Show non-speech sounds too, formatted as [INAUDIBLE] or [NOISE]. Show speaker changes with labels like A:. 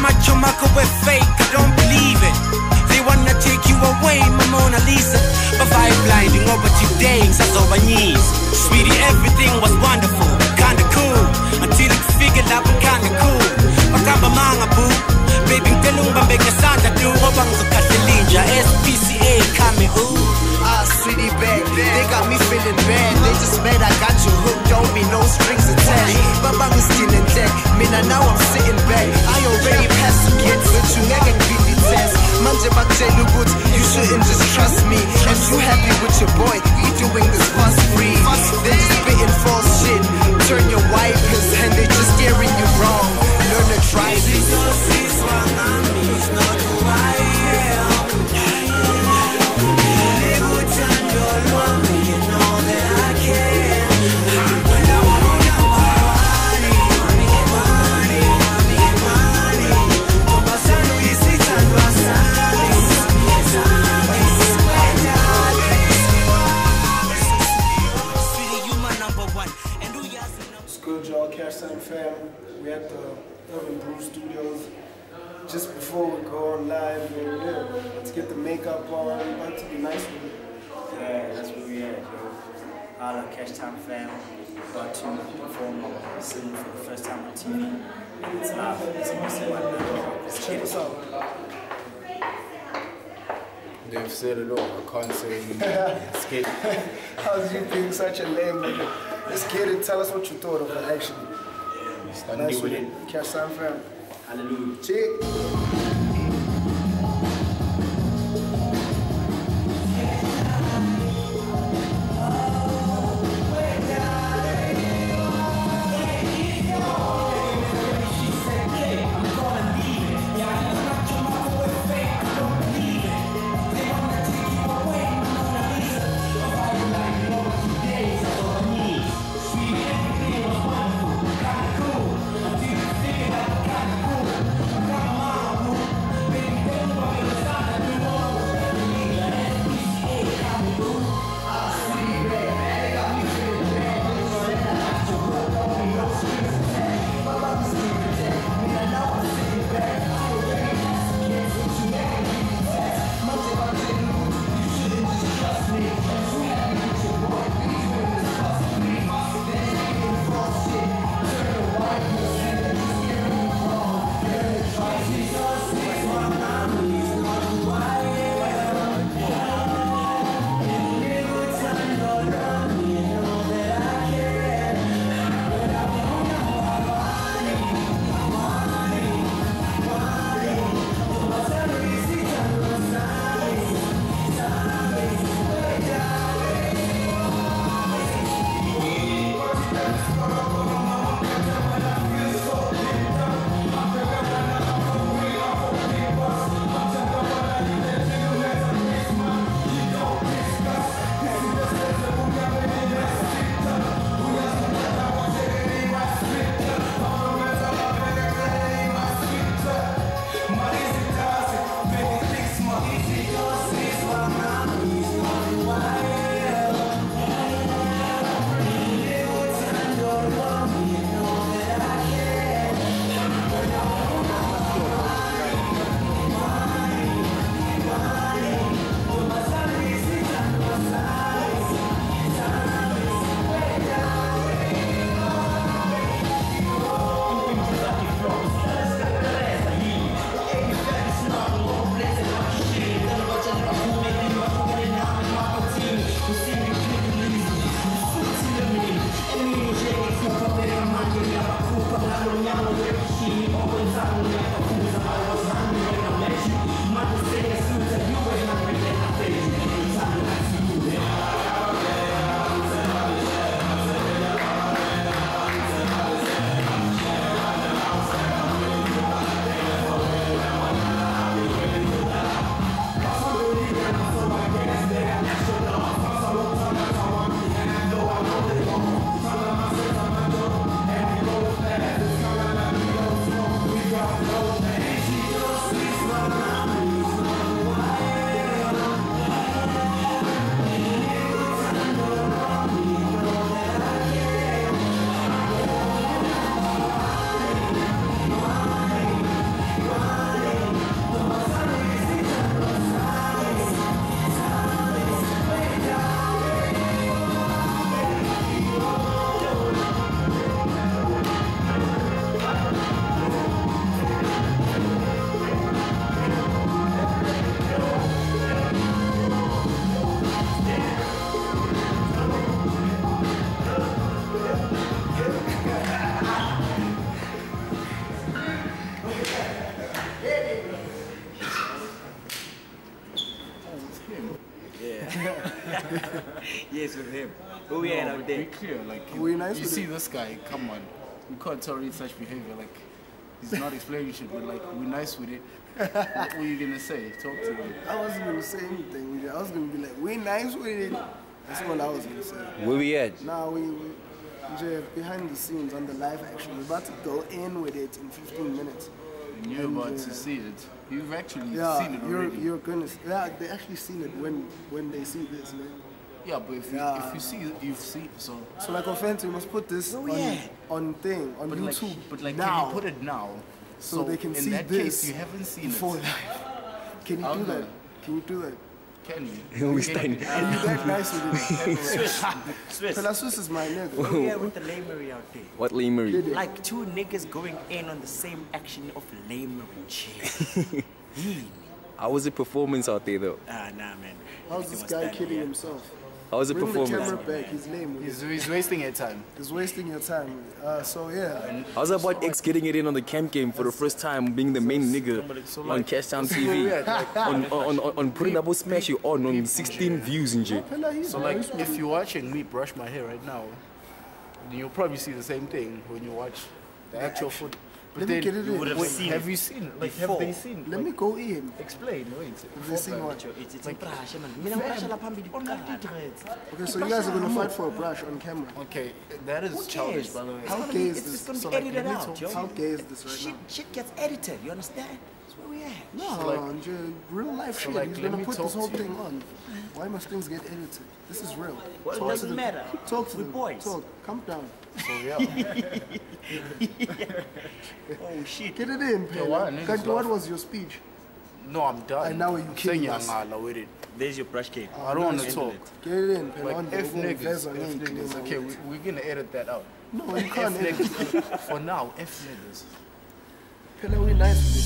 A: macho microwave fake, I don't believe it. They wanna take you away, my Mona Lisa. But vibe blinding over today, sazoba knees. Sweetie, everything was wonderful, kinda cool. Until it figured out I'm kinda cool. Bakamba manga boo. Baby, ngicela ungibambe ngesandla du ngoba ngizokahle linja SPCA coming ooh
B: Ah, sweetie bag, they got me feeling bad. They just mad I got you hooked on me, no strings attached. Mina now I'm sitting back. I already passed the kids, but you ngeke ngibili test. Manje bakutshela ukuthi you shouldn't just trust me. If you happy with your boy, we doing this fuss free. They just spitting false shit. Turn your wipers and they just steering you wrong.
C: Urban Brew Studios. Just before we go on live, and yeah, let's get the makeup on. About to be nice with it.
D: Yeah, that's where we at, yo. All our Cashtime fam. About to perform soon for the first time on TV. It's live. It's awesome. Let's
C: Check
D: get
C: us out.
E: They've said it all. I can't say anymore. [LAUGHS] Skip.
C: How's you being such a lame nigga? Let's get it. Tell us what you thought of it, actually.
E: Stand
C: Nice
E: with
C: with
E: it.
C: it. Cashtime fam.
D: Hallelujah.
C: Check. [LAUGHS]
D: yes, with him. Who we had
E: No,
D: out there?
E: Be clear, like
C: Are we nice
E: you see
C: it?
E: this guy. Come on, we can't tolerate such behavior. Like he's not explaining shit, but like we're nice with it. what were you gonna say? Talk to me.
C: I wasn't gonna say anything. I was gonna be like, we nice with it. That's all I was gonna say.
F: Where we at?
C: Now we, we Jay, behind the scenes on the live action, we're about to go in with it in 15 minutes.
E: And you're about to see it. You've actually
C: Yeah,
E: seen it
C: you're
E: already.
C: you're gonna. Yeah, they actually seen it when when they see this, man.
E: yeah, but if you,
C: Yeah.
E: if you see, you've seen. So,
C: So like, offense, we must put this
D: Oh,
C: on
D: yeah.
C: on thing on
E: but
C: YouTube
E: like, but like,
C: now,
E: can you put it now?
C: so, they can
E: in
C: see
E: that
C: this
E: case, you haven't seen
C: before
E: it.
C: live. Can you
E: I'll
C: do
E: do
C: that? Can you do that?
E: Can you?
F: We
E: Can
F: stand-
E: you-
C: Are you that nice with it? [LAUGHS]
D: Swiss. Swiss.
C: Pela Swiss is my nigga.
D: Who we with the lamery out there?
F: What lamery?
C: Did?
D: Like two niggas going in on the same action of lamery. Shit. [LAUGHS]
F: How was the performance out there though?
D: Ah, nah, man.
C: How's
D: Everything
C: this
D: was
C: guy
D: done,
C: killing
D: yeah.
C: himself?
F: How was the
C: Bring the
F: performance?
C: camera back. He's lame.
E: He's, he's wasting your time.
C: He's wasting your time. Uh, so yeah.
F: How's about X getting it in on the camp game for the first time, being the main nigga on Cash Town TV? on, on, on, on putting double smash you on on 16 views in J.
E: So like, if you're watching me brush my hair right now, you'll probably see the same thing when you watch the actual foot. But
C: Let me get it in.
D: would have
E: wait,
D: seen
E: have you seen it? Like,
D: before.
E: have they seen?
C: Let
E: like,
C: me go in.
E: explain. Wait.
C: If they sing what?
D: It's, it's imprasha, man. Mina ngiphrasha la phambili kuqala.
C: Okay, so you guys are gonna fight for a brush on camera.
E: Okay, that is
D: Who
E: childish, by the way.
C: How
D: gonna
C: gay is
D: it's
C: this?
D: gonna
E: So,
D: be
E: like,
D: edited out.
C: How gay is this right
D: Shit,
C: now?
D: shit gets edited. You understand? That's where we at.
C: No,
E: like-
C: Jay, real life shit.
E: like,
C: He's gonna put this whole thing on. Why must things get edited? This is real.
D: Well,
C: Talk to
D: doesn't matter.
C: Talk to
D: We're
C: them.
D: boys.
C: Talk. Calm down.
E: So yeah, [LAUGHS] [LAUGHS]
D: Oh shit.
C: Get it in,
E: Yeah, why?
C: Pela.
E: Niggas
C: Kanti, what
E: laugh.
C: was your speech?
E: no, I'm done.
C: And now you
E: I'm
C: killing
E: saying
C: us.
E: yangala with it.
D: There's your brush cake.
E: I don't want to talk.
C: Get it in, Pela.
E: Like
C: On
E: F niggas,
C: vest
E: F niggas. Okay, we, we're gonna edit that out.
C: No, you can't edit.
E: niggas. [LAUGHS] For now, F niggas.
C: Pela, we nice with it.